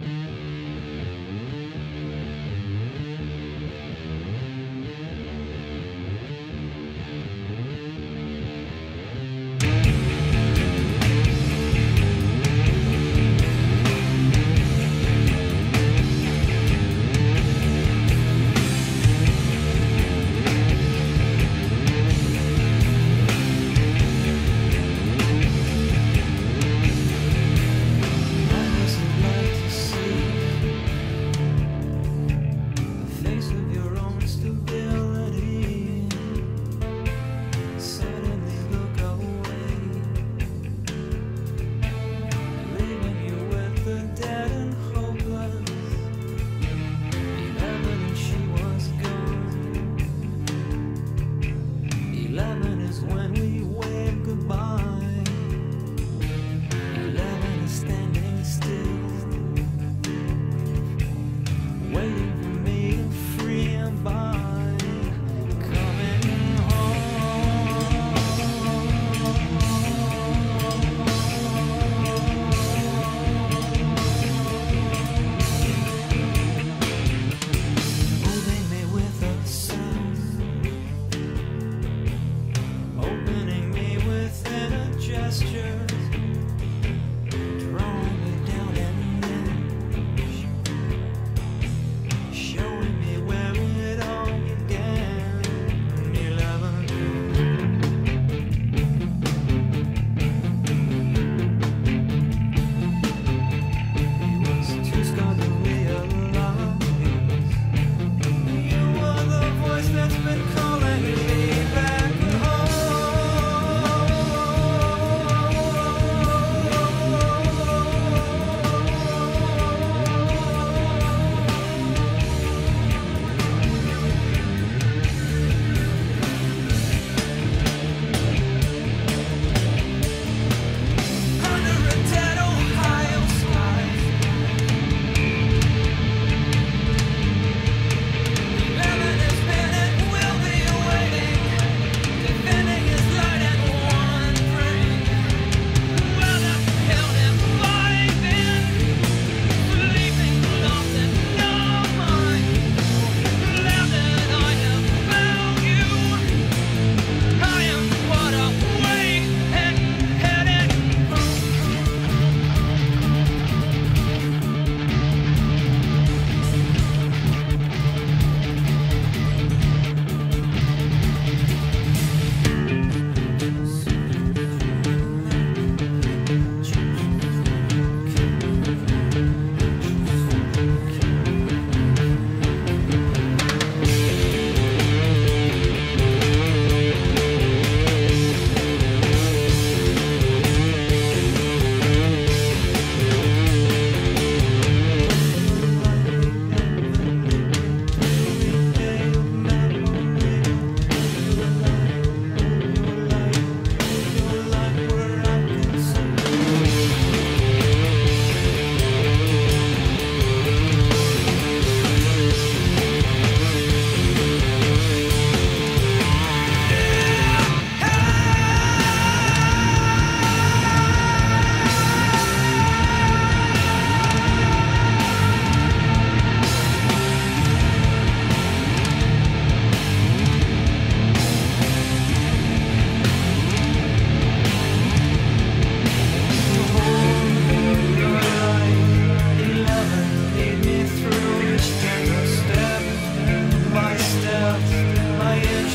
I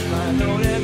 I know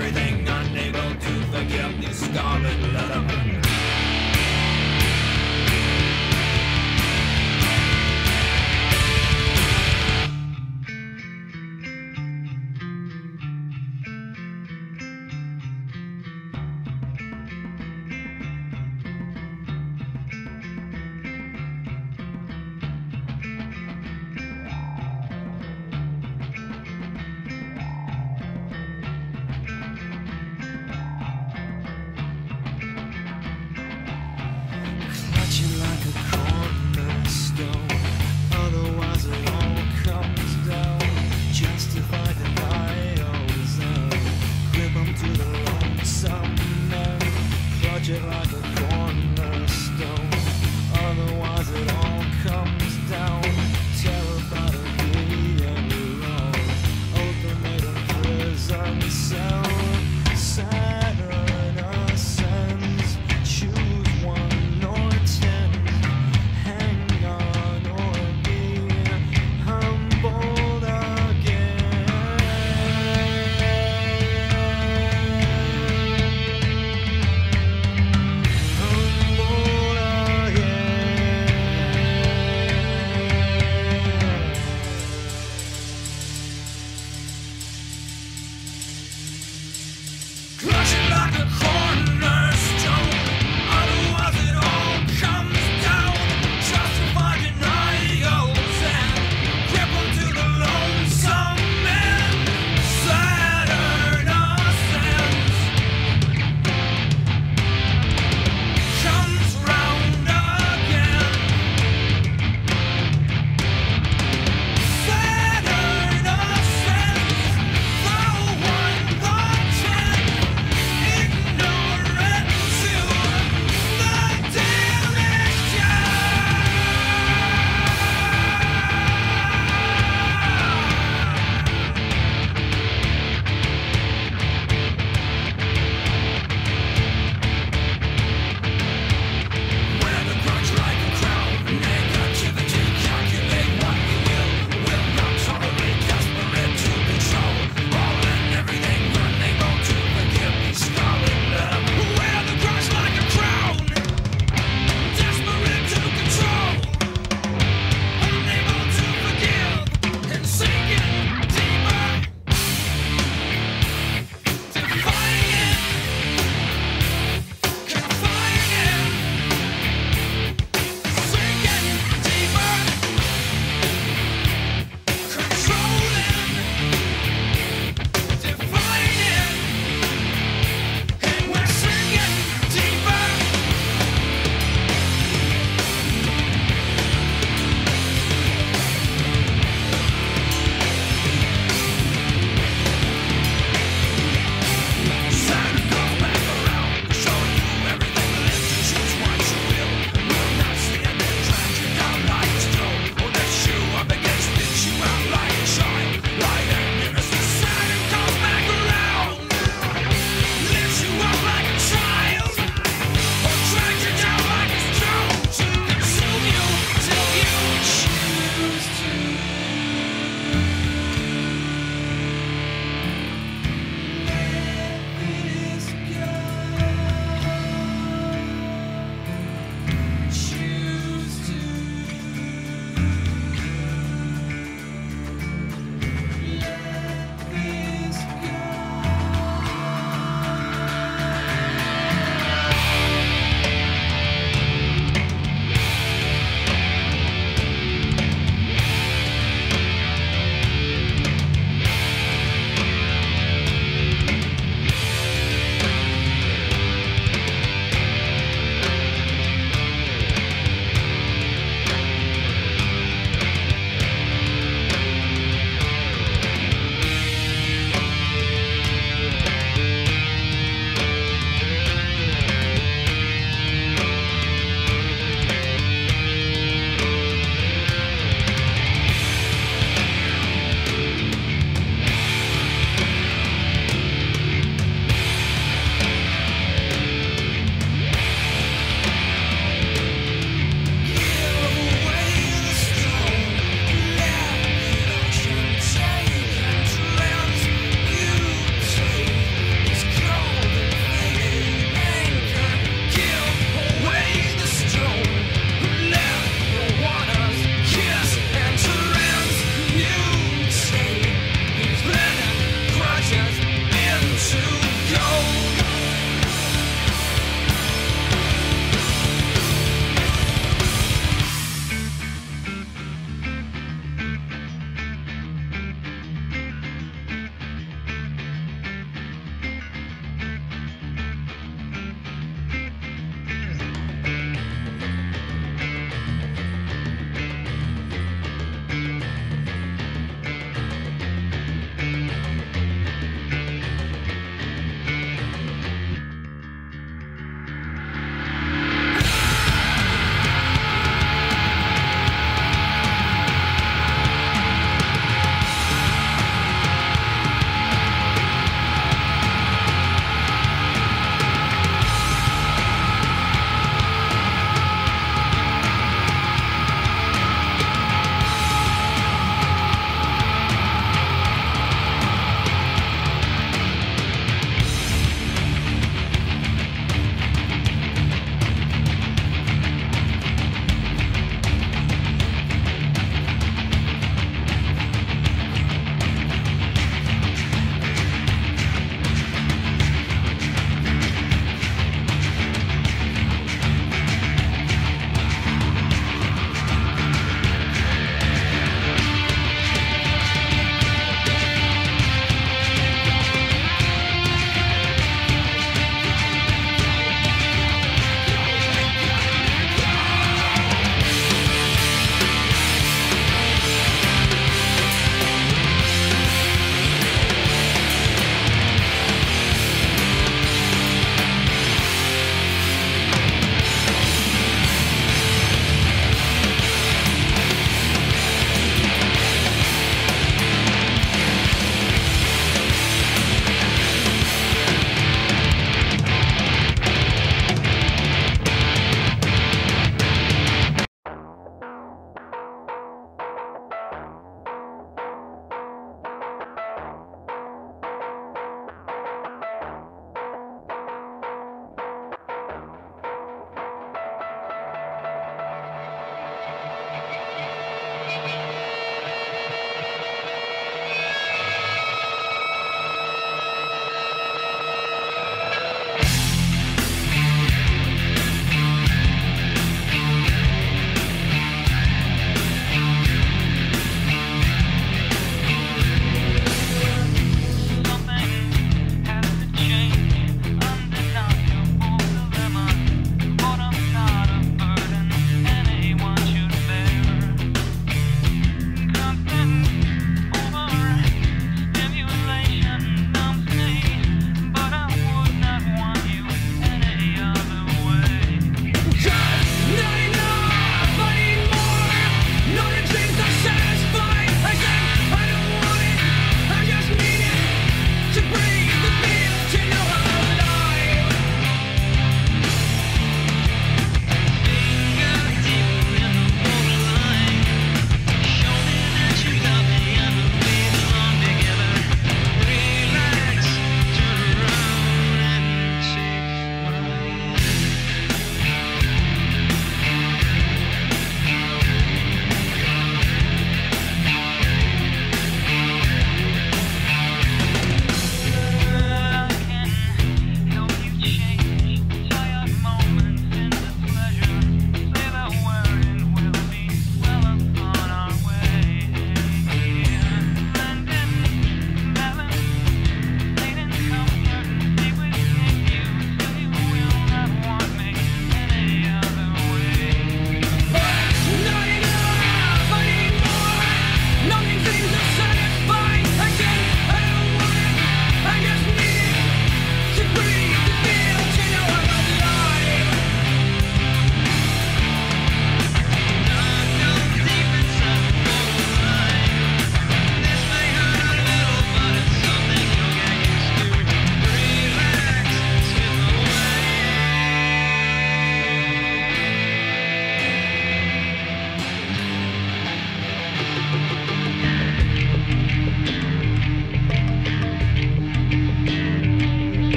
everything unable to forgive the scarlet letter.